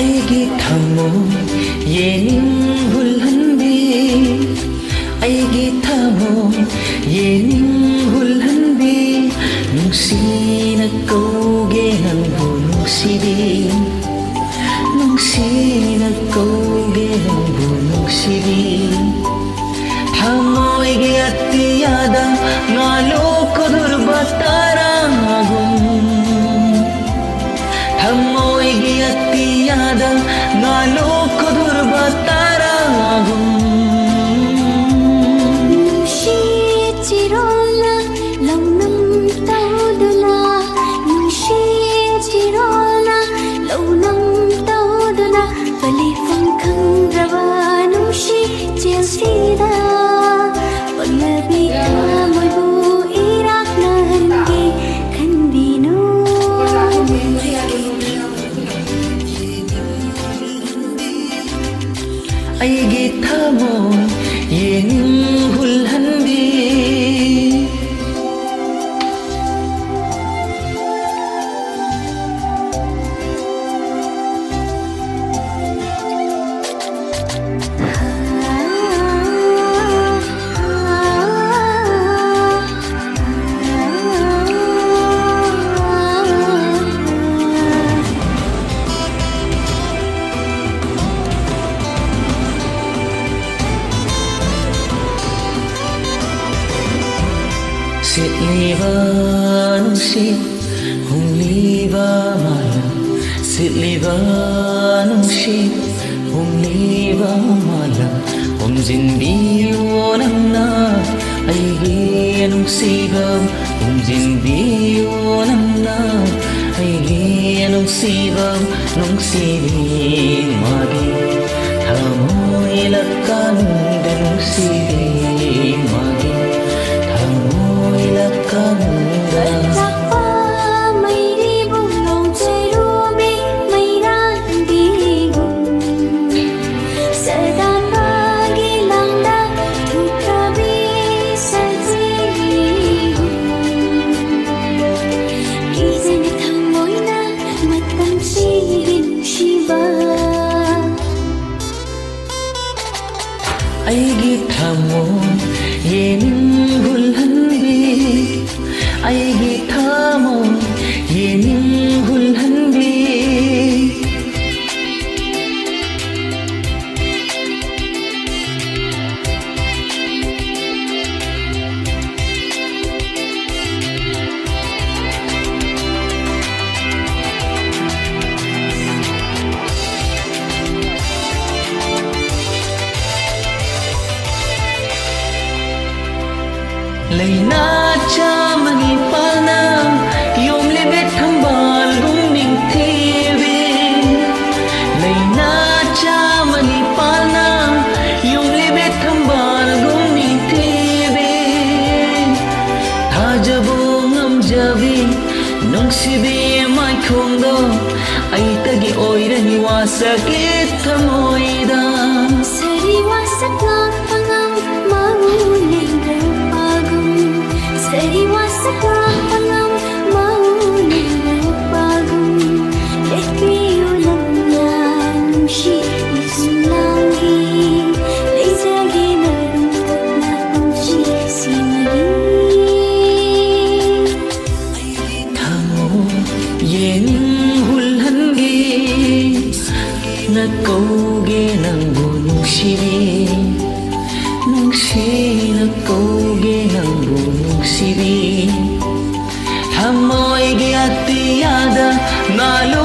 아이기 타모 예닝 훌한비 아이기 타모 예닝 훌한비 농시나 고개 한부 농시리 농시나 고개 한부 농시리 타모에게 아띠야다 나로 거들 봤다라. मै अस्ति याद नोक गुरुवा Sitliba nungsi Hungliba mala Sitliba nungsi Hungliba mala Humjinbiyo nangna Aigi nungsiba Humjinbiyo nangna 当我。Leina chamani palna yom lebet thambal gum ning thiwi Leina chamani palna yom lebet thambal gum ning thiwi Thajabo ngamjabi nungsibi mai khongdo ai നാലോ